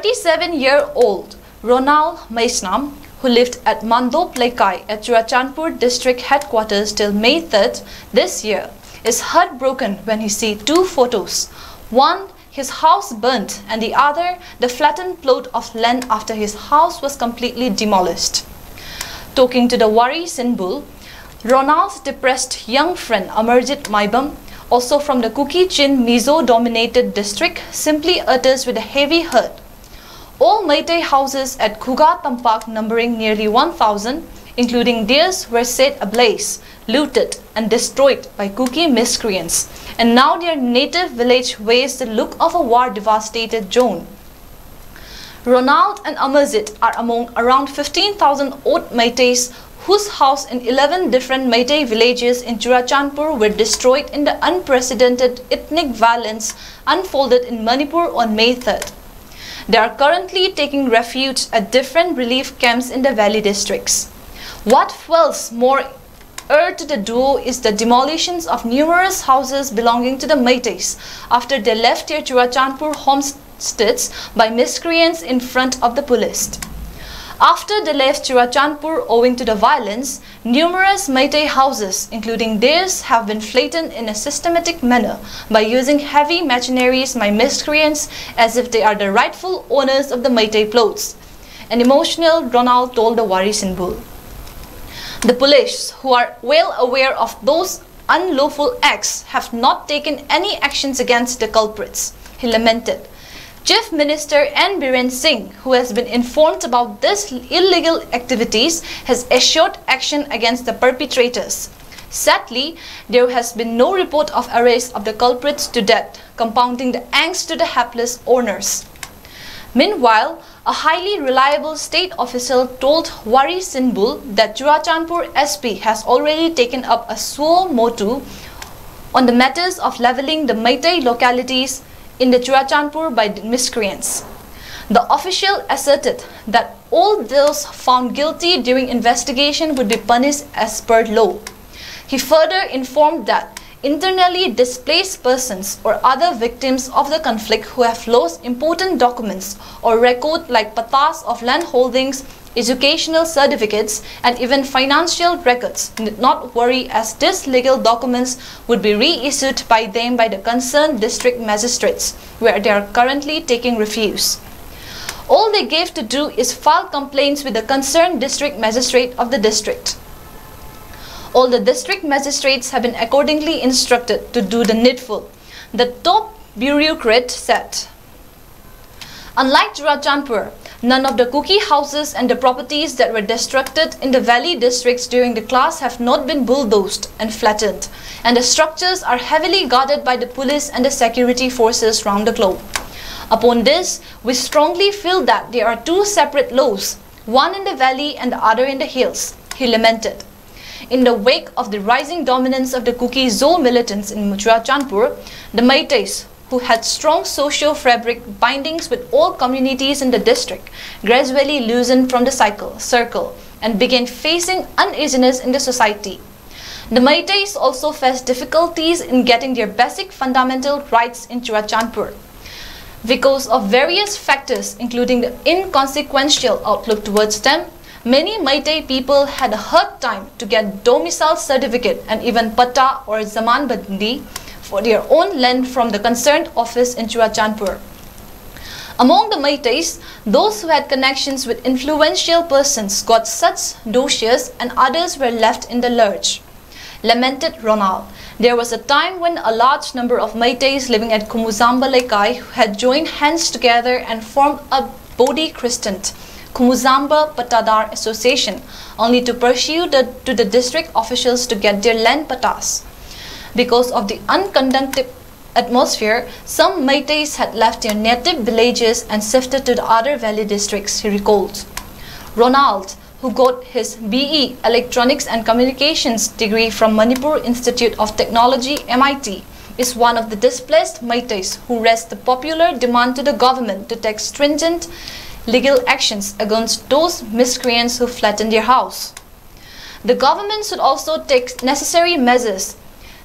37-year-old Ronald Maisnam, who lived at Mandop Lekai at Churachandpur district headquarters till May 3rd this year, is heartbroken when he sees two photos. One, his house burnt, and the other, the flattened plot of land after his house was completely demolished. Talking to the Wari Sinbul, Ronald's depressed young friend Amarjit Maibam, also from the Kuki Chin Mizo-dominated district, simply utters with a heavy heart. All Meitei houses at Kuga Tampak numbering nearly 1,000, including theirs, were set ablaze, looted and destroyed by Kuki miscreants, and now their native village wears the look of a war-devastated zone. Ronald and Amarjit are among around 15,000 old Meiteis whose house in 11 different Meitei villages in Churachandpur were destroyed in the unprecedented ethnic violence unfolded in Manipur on May 3rd. They are currently taking refuge at different relief camps in the valley districts. What fuels more ire to the duo is the demolitions of numerous houses belonging to the Meiteis after they left their Churachandpur homesteads by miscreants in front of the police. After they left Churachandpur owing to the violence, numerous Meitei houses, including theirs, have been flattened in a systematic manner by using heavy machineries by miscreants as if they are the rightful owners of the Meitei plots. An emotional Ronald told the Wari Sinbul. The police, who are well aware of those unlawful acts, have not taken any actions against the culprits, he lamented. Chief Minister N. Singh, who has been informed about these illegal activities, has assured action against the perpetrators. Sadly, there has been no report of arrest of the culprits to date, compounding the angst to the hapless owners. Meanwhile, a highly reliable state official told Wari Sinbul that Churachandpur SP has already taken up a suo motu on the matters of levelling the Meitei localities in the Churachandpur by miscreants. The official asserted that all those found guilty during investigation would be punished as per law. He further informed that internally displaced persons or other victims of the conflict who have lost important documents or record like patas of land holdings educational certificates, and even financial records need not worry as these legal documents would be reissued by them by the concerned district magistrates, where they are currently taking refuge. All they gave to do is file complaints with the concerned district magistrate of the district. All the district magistrates have been accordingly instructed to do the needful. The top bureaucrat said. Unlike Churachandpur, None of the Kuki houses and the properties that were destructed in the valley districts during the class have not been bulldozed and flattened, and the structures are heavily guarded by the police and the security forces round the globe. Upon this, we strongly feel that there are two separate laws, one in the valley and the other in the hills, he lamented. In the wake of the rising dominance of the Kuki Zo militants in Churachandpur, the Meiteis, who had strong social fabric bindings with all communities in the district, gradually loosened from the cycle, circle and began facing uneasiness in the society. The Meiteis also faced difficulties in getting their basic fundamental rights in Churachandpur. Because of various factors, including the inconsequential outlook towards them, many Meitei people had a hard time to get domicile certificate and even pata or zamanbandi for their own land from the concerned office in Churachandpur. Among the Meiteis, those who had connections with influential persons got such dossiers and others were left in the lurch. Lamented Ronald, there was a time when a large number of Meiteis living at Khumujamba had joined hands together and formed a body christened Khumujamba Patadar Association, only to pursue the, to the district officials to get their land patas. Because of the unconductive atmosphere, some Meiteis had left their native villages and shifted to the other valley districts, he recalled. Ronald, who got his BE Electronics and Communications degree from Manipur Institute of Technology, MIT, is one of the displaced Meiteis who raised the popular demand to the government to take stringent legal actions against those miscreants who flattened their house. The government should also take necessary measures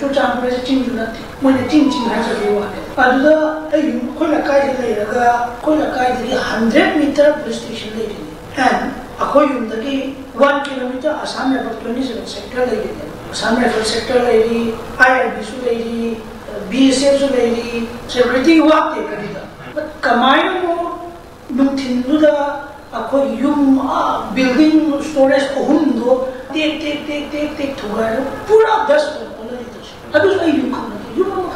就这样，我是静静的，我的静静还是给我的。把这个哎，快点盖起来那个，快点盖起来，hundred meter prestation 来的，and 啊，快用的给 one kilometer 啊，三百多 twenty seven sector 来的，三百多 sector 来的，IRB 数来的，BSF 数来的，everything 我得干的。but 干嘛用我弄听路的？अखोई यूम building storage home दो take take take take take ठुगा पूरा दस 他就是 же на?